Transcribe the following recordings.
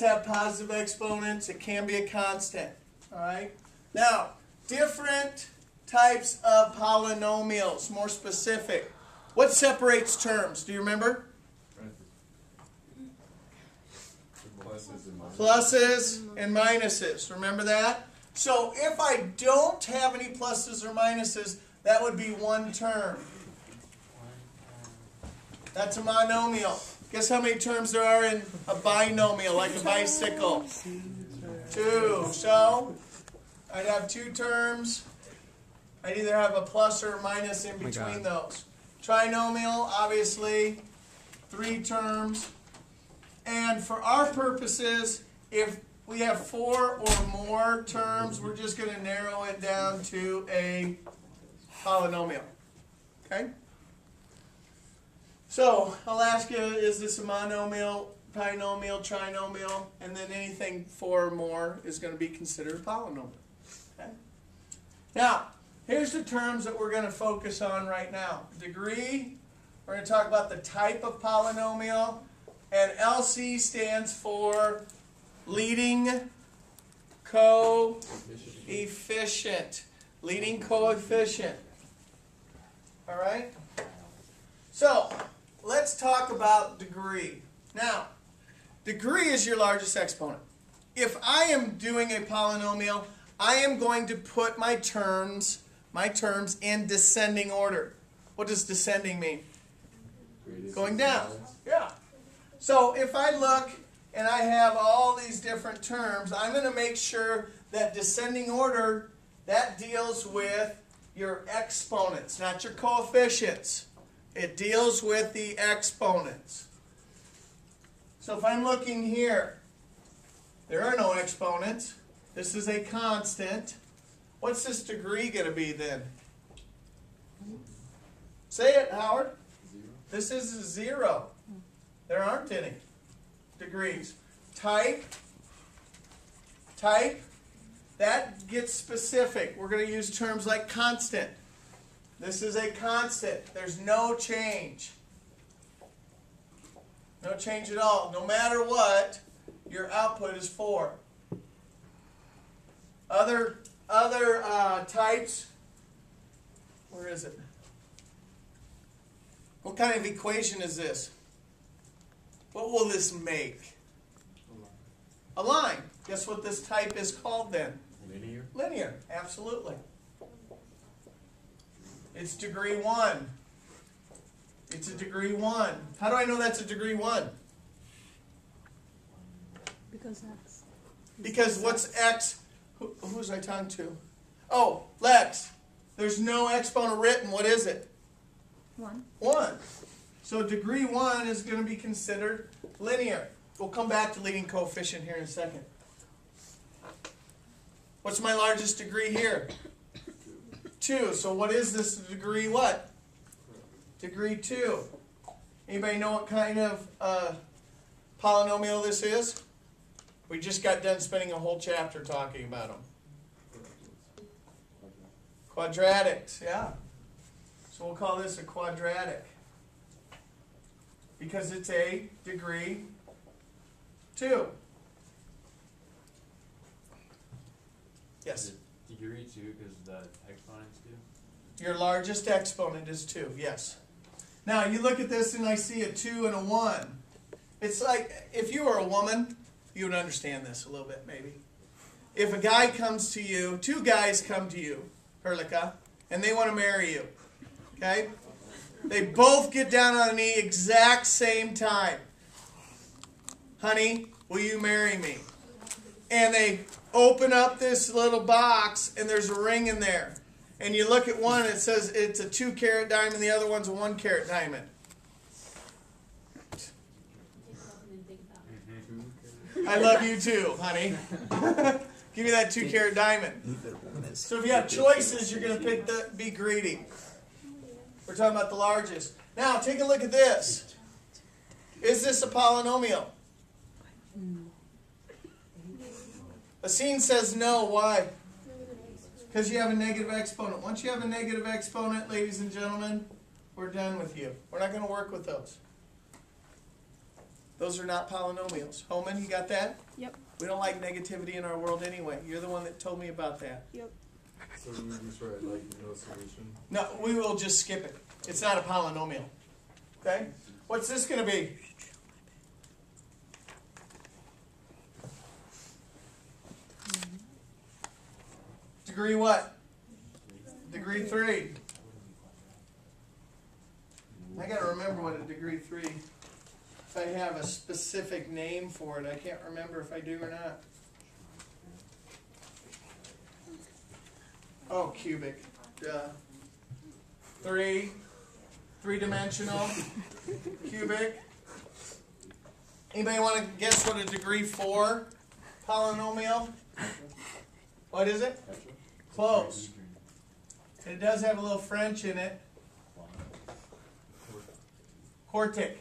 have positive exponents. It can be a constant. All right. Now, different types of polynomials, more specific. What separates terms? Do you remember? Pluses and minuses. Remember that? So if I don't have any pluses or minuses, that would be one term. That's a monomial. Guess how many terms there are in a binomial, like a bicycle? Two. So I'd have two terms. I'd either have a plus or a minus in oh between those. Trinomial, obviously, three terms. And for our purposes, if we have four or more terms, we're just going to narrow it down to a polynomial. Okay? So you, is this a monomial, binomial, trinomial? And then anything four or more is going to be considered a polynomial. Okay? Now, here's the terms that we're going to focus on right now. Degree, we're going to talk about the type of polynomial, and LC stands for leading coefficient. Leading coefficient. All right? So, let's talk about degree. Now, degree is your largest exponent. If I am doing a polynomial, I am going to put my terms, my terms in descending order. What does descending mean? Going down. Yeah. So if I look and I have all these different terms, I'm going to make sure that descending order, that deals with your exponents, not your coefficients. It deals with the exponents. So if I'm looking here, there are no exponents. This is a constant. What's this degree going to be then? Say it, Howard. Zero. This is a zero. There aren't any degrees. Type, type, that gets specific. We're going to use terms like constant. This is a constant. There's no change. No change at all. No matter what, your output is 4. Other, other uh, types, where is it? What kind of equation is this? What will this make? A line. Guess what this type is called then? Linear. Linear, absolutely. It's degree 1. It's a degree 1. How do I know that's a degree 1? Because X. Because what's x? Who, who was I talking to? Oh, Lex. There's no exponent written. What is it? One. 1. So degree 1 is going to be considered linear. We'll come back to leading coefficient here in a second. What's my largest degree here? 2. So what is this degree what? Degree 2. Anybody know what kind of uh, polynomial this is? We just got done spending a whole chapter talking about them. Quadratics, yeah. So we'll call this a quadratic. Because it's a degree 2. Yes? Degree two because the exponents do. Your largest exponent is 2, yes. Now, you look at this and I see a 2 and a 1. It's like, if you were a woman, you would understand this a little bit, maybe. If a guy comes to you, two guys come to you, Herlika, and they want to marry you, okay? They both get down on a knee exact same time. Honey, will you marry me? And they open up this little box, and there's a ring in there. And you look at one, it says it's a two carat diamond, the other one's a one carat diamond. I love you too, honey. Give me that two carat diamond. So if you have choices, you're going to pick the be greedy. We're talking about the largest. Now take a look at this. Is this a polynomial? Asin says no. Why? Because you have a negative exponent. Once you have a negative exponent, ladies and gentlemen, we're done with you. We're not going to work with those. Those are not polynomials. Holman, you got that? Yep. We don't like negativity in our world anyway. You're the one that told me about that. Yep. So we just write like no solution? No, we will just skip it. It's not a polynomial. Okay? What's this going to be? Degree what? Degree 3. I got to remember what a degree 3 if I have a specific name for it. I can't remember if I do or not. Oh, cubic. Duh. Three. Three dimensional. cubic. Anybody want to guess what a degree four polynomial? What is it? Close. It does have a little French in it. Quartic.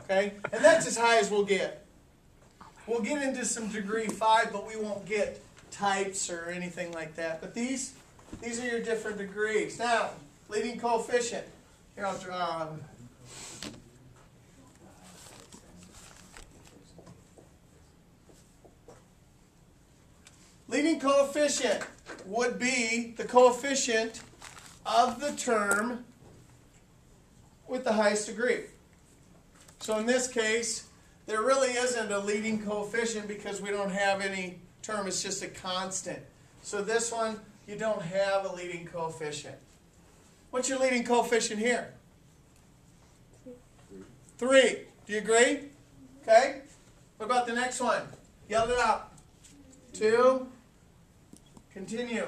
Okay? And that's as high as we'll get. We'll get into some degree five, but we won't get types or anything like that. But these, these are your different degrees. Now, leading coefficient. Here, I'll draw. Um, Leading coefficient would be the coefficient of the term with the highest degree. So in this case, there really isn't a leading coefficient because we don't have any term, it's just a constant. So this one, you don't have a leading coefficient. What's your leading coefficient here? Three. Do you agree? Okay. What about the next one? Yell it out. Two. Continue.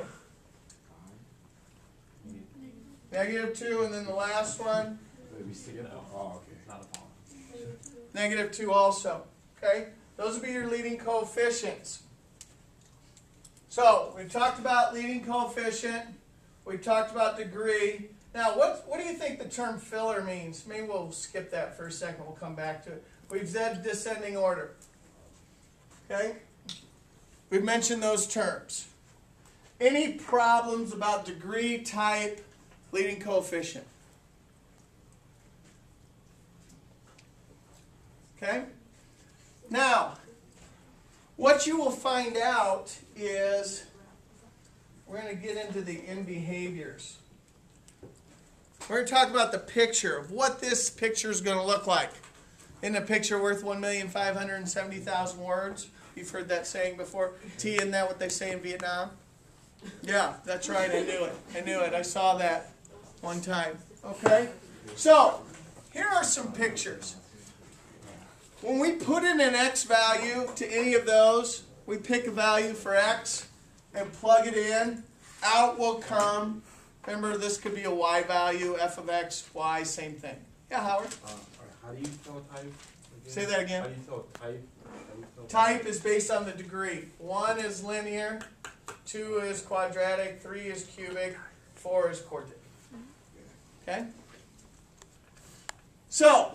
Negative two, and then the last one, Maybe stick it out. Oh, okay. Not a polynomial. negative two also. Okay? Those would be your leading coefficients. So, we've talked about leading coefficient. We've talked about degree. Now, what, what do you think the term filler means? Maybe we'll skip that for a second. We'll come back to it. We've said descending order. Okay? We've mentioned those terms. Any problems about degree, type, leading coefficient? Okay? Now, what you will find out is we're going to get into the end behaviors. We're going to talk about the picture of what this picture is going to look like. Isn't a picture worth 1,570,000 words? You've heard that saying before. T, isn't that what they say in Vietnam? Yeah, that's right. I knew it. I knew it. I saw that one time. Okay? So, here are some pictures. When we put in an x value to any of those, we pick a value for x and plug it in. Out will come, remember this could be a y value, f of x, y, same thing. Yeah, Howard? Uh, how do you spell type? Again? Say that again. How do you spell type? Type is based on the degree. One is linear, two is quadratic, three is cubic, four is quartic. Okay? So,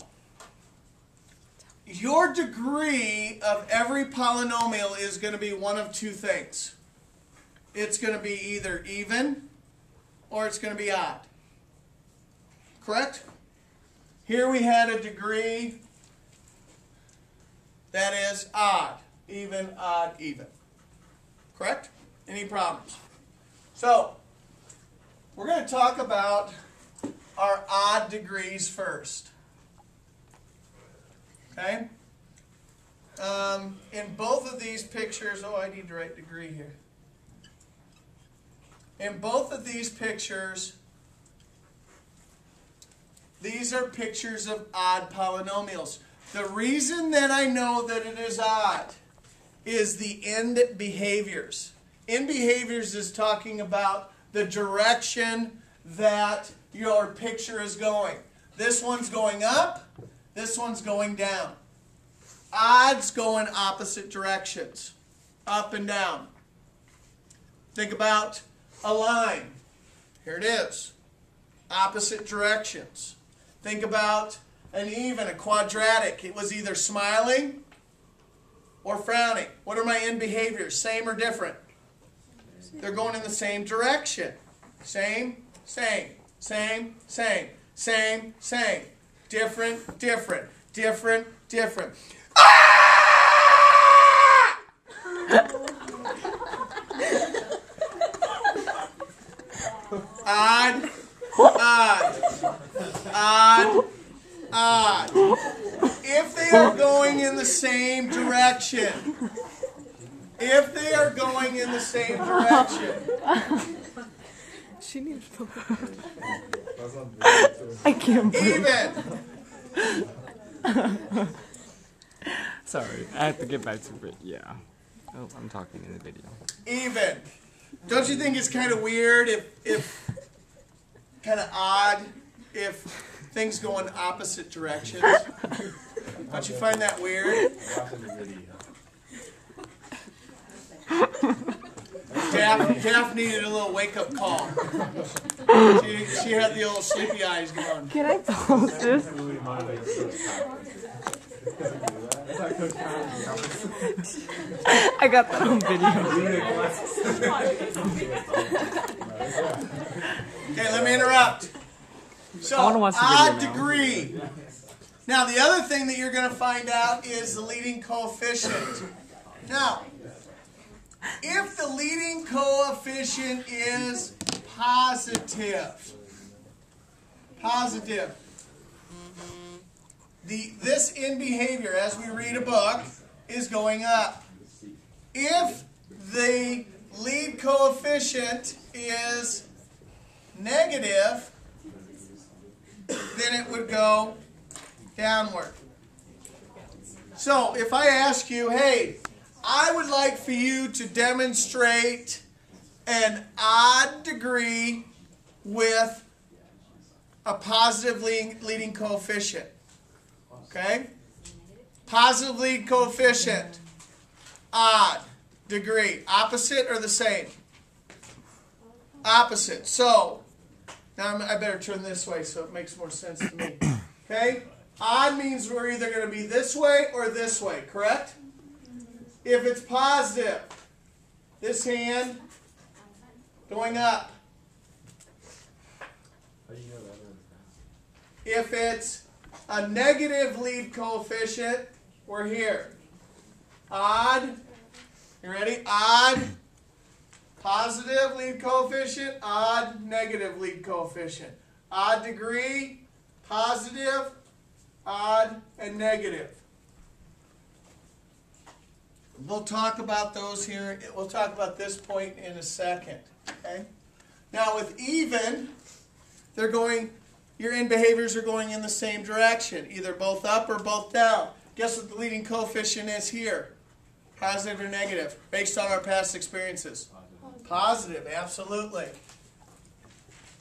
your degree of every polynomial is going to be one of two things. It's going to be either even or it's going to be odd. Correct? Here we had a degree that is odd. Even, odd, even. Correct? Any problems? So, we're going to talk about our odd degrees first. Okay? Um, in both of these pictures, oh, I need to write degree here. In both of these pictures, these are pictures of odd polynomials. The reason that I know that it is odd is the end behaviors. End behaviors is talking about the direction that your picture is going. This one's going up, this one's going down. Odds go in opposite directions, up and down. Think about a line. Here it is. Opposite directions. Think about an even, a quadratic. It was either smiling or frowning. What are my end behaviors? Same or different? They're going in the same direction. Same, same, same, same, same, same. Different, different, different, different. Ah! odd, odd, odd, odd. If they are going in the same direction, if they are going in the same direction, She needs to. That's on video too. I can't. even, Sorry, I have to get back to it. Yeah. Oh, I'm talking in the video. even. Don't you think it's kind of weird if, if, kind of odd if things go in opposite directions? Don't you find that weird? Watching the video. Daff, Daff needed a little wake up call. She, she had the old sleepy eyes going. Can I post this? Really motivates Coach Cox. That's how Coach Cox I got that on video. Okay, let me interrupt. So, I wanna watch the odd video now. degree. Now, the other thing that you're going to find out is the leading coefficient. Now, if the leading coefficient is positive, positive, the this end behavior, as we read a book, is going up. If the lead coefficient is negative, then it would go downward. So if I ask you, hey, I would like for you to demonstrate an odd degree with a positive leading, leading coefficient. Okay? Positive lead coefficient. Odd degree. Opposite or the same? Opposite. So, now I better turn this way so it makes more sense to me. Okay? Odd means we're either going to be this way or this way, correct? If it's positive, this hand going up. How do you know that? If it's a negative lead coefficient, we're here. Odd. You ready? Odd. Positive lead coefficient. Odd. Negative lead coefficient. Odd degree. Positive. Odd. And negative. We'll talk about those here. We'll talk about this point in a second. Okay? Now with even, they're going your end behaviors are going in the same direction, either both up or both down. Guess what the leading coefficient is here? Positive or negative, based on our past experiences? Positive, absolutely.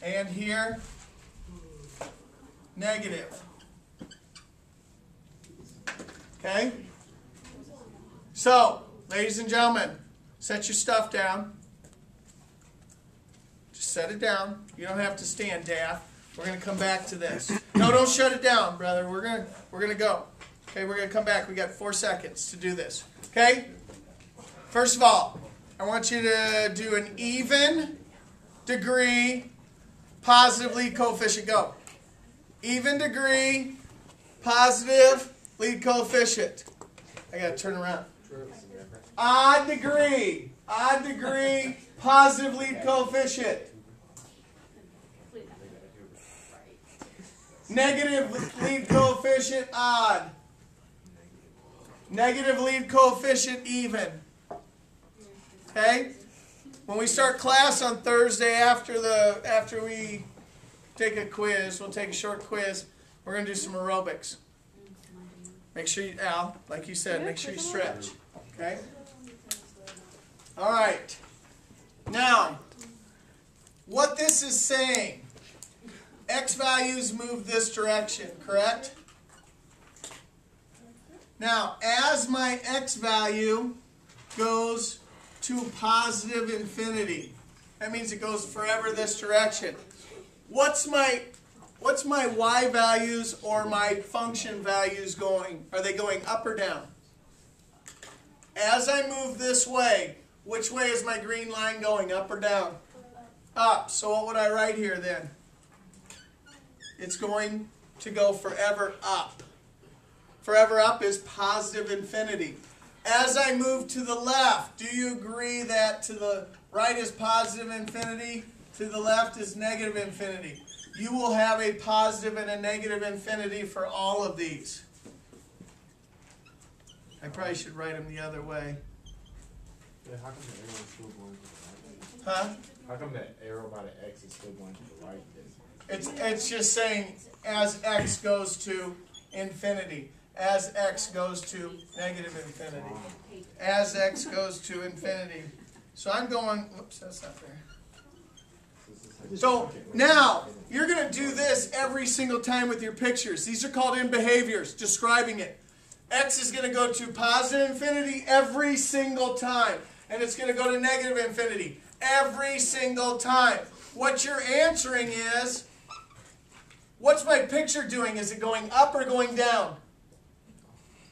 And here, negative. Okay? So, ladies and gentlemen, set your stuff down. Just set it down. You don't have to stand, Daff. We're gonna come back to this. No, don't shut it down, brother. We're gonna we're gonna go. Okay, we're gonna come back. We got four seconds to do this. Okay? First of all, I want you to do an even degree positive coefficient. Go. Even degree positive lead coefficient. I gotta turn around. Odd degree. Odd degree positive lead coefficient. Negative lead coefficient odd. Negative lead coefficient even. Okay? When we start class on Thursday after the after we take a quiz, we'll take a short quiz. We're gonna do some aerobics. Make sure you Al, like you said, make sure you stretch. Okay? Alright. Now, what this is saying x values move this direction, correct? Now, as my x value goes to positive infinity, that means it goes forever this direction. What's my what's my y values or my function values going? Are they going up or down? As I move this way, which way is my green line going, up or down? Up. So what would I write here then? It's going to go forever up. Forever up is positive infinity. As I move to the left, do you agree that to the right is positive infinity, to the left is negative infinity? you will have a positive and a negative infinity for all of these. I probably should write them the other way. Yeah, how come the arrow is still going to the right? Huh? How come that arrow by the X is still going to the right? It's, it's just saying as x goes to infinity, as x goes to negative infinity, as x goes to infinity. So I'm going, whoops, that's not fair. So now, you're going to do this every single time with your pictures. These are called end behaviors, describing it. X is going to go to positive infinity every single time. And it's going to go to negative infinity every single time. What you're answering is, what's my picture doing? Is it going up or going down?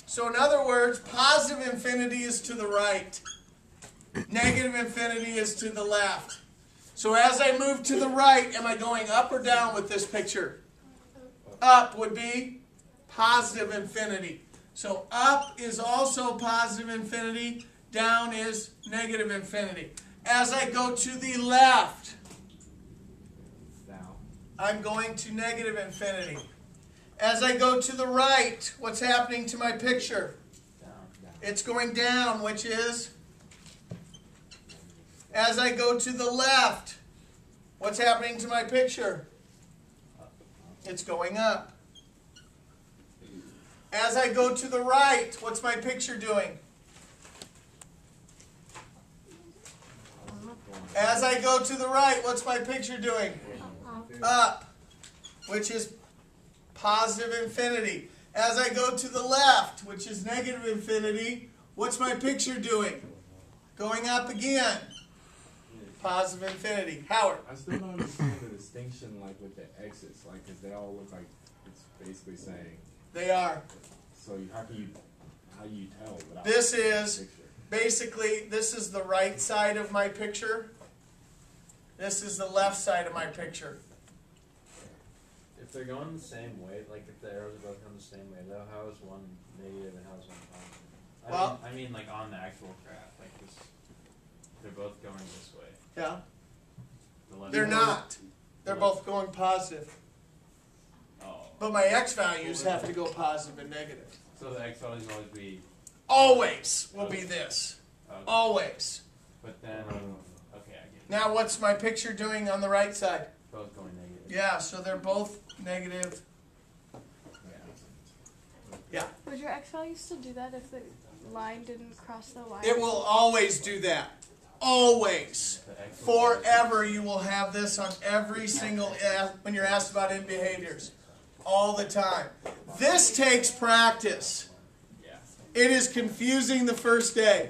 So in other words, positive infinity is to the right. Negative infinity is to the left. So as I move to the right, am I going up or down with this picture? Up would be positive infinity. So up is also positive infinity, down is negative infinity. As I go to the left, Down. I'm going to negative infinity. As I go to the right, what's happening to my picture? Down. It's going down, which is as I go to the left, what's happening to my picture? It's going up. As I go to the right, what's my picture doing? As I go to the right, what's my picture doing? Up, which is positive infinity. As I go to the left, which is negative infinity, what's my picture doing? Going up again. Positive infinity. Howard. I still don't understand the distinction, like with the X's, like, cause they all look like it's basically saying. They are. So how can you, how do you tell? This is? Basically this is the right side of my picture. This is the left side of my picture. If they're going the same way, like if the arrows are both going the same way, though, how is one negative and how is one positive? I Well- mean, I mean, like on the actual graph, like this, they're both going this way. Yeah. The They're not. They're both going positive. Oh, But my x values have to go positive and negative. so the x values will always be. Always will be this. Okay. Always. But then, um, okay, I get it. Now what's my picture doing on the right side? Both going negative. Yeah, so they're both negative. Yeah. Would your x value still do that if the line didn't cross the y? It will always do that. Always. The x will always be- Forever you will have this on every single a- when you're asked about end behaviors. All the time. This takes practice. It is confusing the first day.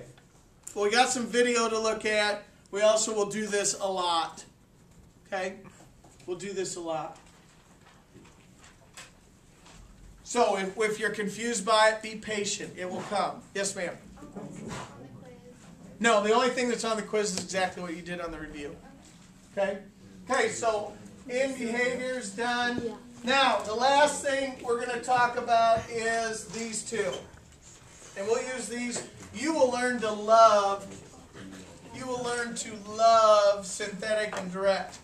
But we got some video to look at. We also will do this a lot. Okay? We'll do this a lot. So if, if you're confused by it, be patient. It will come. Yes, ma'am. No, the only thing that's on the quiz is exactly what you did on the review. Okay? Okay, so end behaviors done. Now, the last thing we're going to talk about is these two. And we'll use these. You will learn to love, you will learn to love synthetic and direct.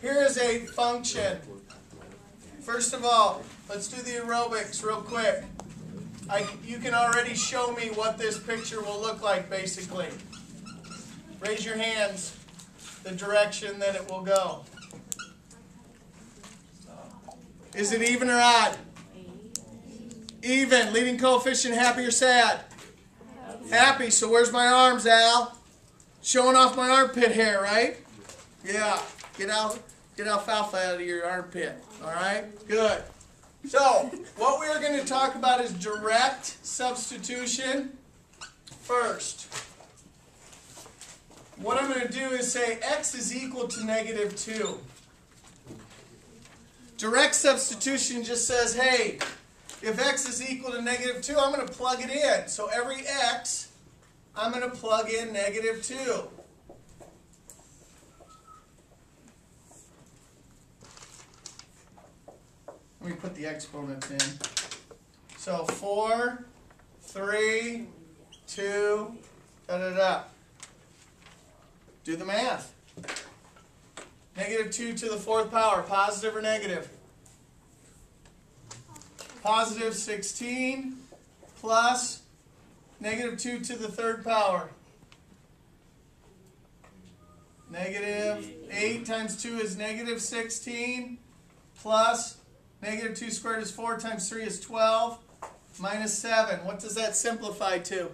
Here is a function. First of all, let's do the aerobics real quick. I, you can already show me what this picture will look like basically. Raise your hands the direction that it will go. Is it even or odd? Even. Leading coefficient happy or sad? Happy. So where's my arms, Al? Showing off my armpit hair, right? Yeah. Get out get alfalfa out of your armpit. Alright? Good. So, what we are going to talk about is direct substitution first. What I'm going to do is say x is equal to negative 2. Direct substitution just says, hey, if x is equal to negative 2, I'm going to plug it in. So every x, I'm going to plug in negative 2. Let me put the exponents in. So 4, 3, 2, da da da. Do the math. Negative 2 to the fourth power, positive or negative? Positive 16 plus negative 2 to the third power. Negative 8 times 2 is negative 16 plus negative 2 squared is 4 times 3 is 12 minus 7. What does that simplify to?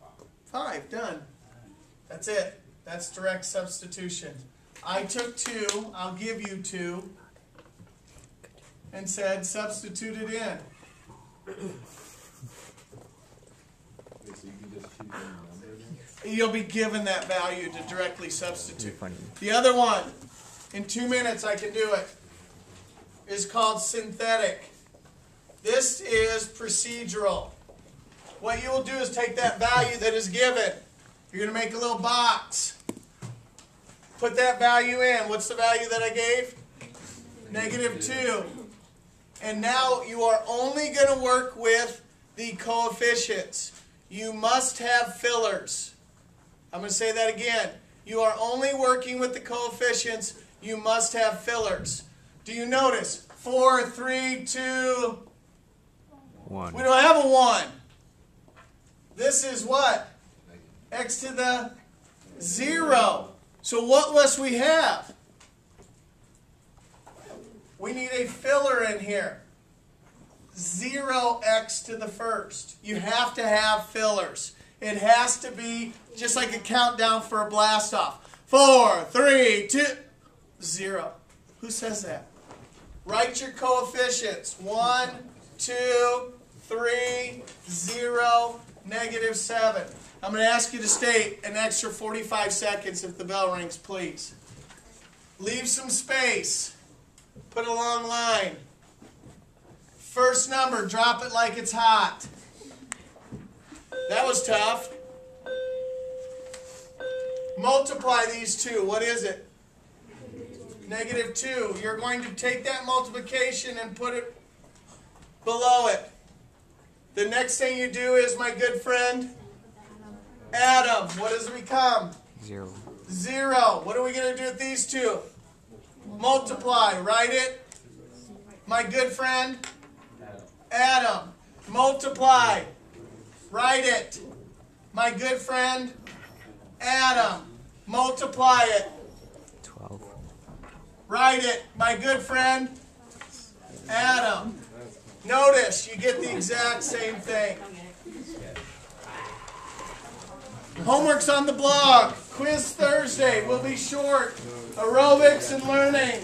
5. 5, Done. That's it. That's direct substitution. I took 2, I'll give you 2, and said substitute it in. Wait, so you can just choose any number then? You'll be given that value to directly substitute. The other one, in two minutes I can do it, is called synthetic. This is procedural. What you will do is take that value that is given. You're going to make a little box. Put that value in. What's the value that I gave? Negative 2. And now you are only going to work with the coefficients. You must have fillers. I'm going to say that again. You are only working with the coefficients. You must have fillers. Do you notice? 4, 3, 2. One. We don't have a 1. This is what? X to the 0. So what must we have? We need a filler in here. 0x to the first. You have to have fillers. It has to be just like a countdown for a blast off. Four, three, two, zero. Who says that? Write your coefficients. One, two, three, zero, negative seven. I'm going to ask you to stay an extra 45 seconds if the bell rings, please. Leave some space. Put a long line. First number, drop it like it's hot. That was tough. Multiply these two. What is it? Negative 2. You're going to take that multiplication and put it below it. The next thing you do is, my good friend, Adam. What does it become? Zero. 0. What are we going to do with these two? Multiply. Write it. My good friend, Adam. Multiply. Write it. My good friend, Adam. Multiply it. Twelve. Write it. My good friend, Adam. Notice you get the exact same thing. Homework's on the blog. Quiz Thursday will be short. Aerobics and learning.